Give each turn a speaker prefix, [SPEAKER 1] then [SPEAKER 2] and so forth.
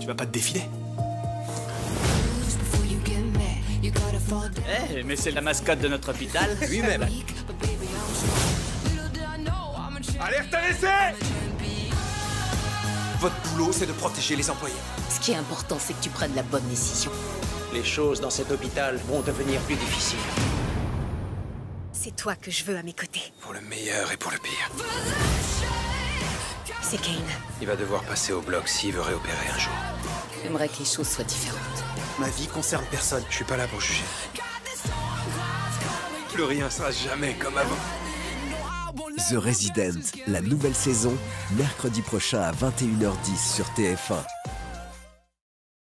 [SPEAKER 1] Tu vas pas te défiler
[SPEAKER 2] Eh, mais c'est la mascotte de notre hôpital.
[SPEAKER 3] Lui-même.
[SPEAKER 1] Alerte à l'essai
[SPEAKER 3] Votre boulot, c'est de protéger les employés.
[SPEAKER 4] Ce qui est important, c'est que tu prennes la bonne décision.
[SPEAKER 5] Les choses dans cet hôpital vont devenir plus difficiles.
[SPEAKER 6] C'est toi que je veux à mes côtés.
[SPEAKER 3] Pour le meilleur et pour le pire.
[SPEAKER 6] C'est Kane.
[SPEAKER 3] Il va devoir passer au bloc s'il veut réopérer un jour.
[SPEAKER 4] J'aimerais que les choses soient différentes.
[SPEAKER 1] Ma vie concerne personne.
[SPEAKER 3] Je suis pas là pour juger. Plus rien sera jamais comme avant.
[SPEAKER 7] The Resident, la nouvelle saison, mercredi prochain à 21h10 sur TF1.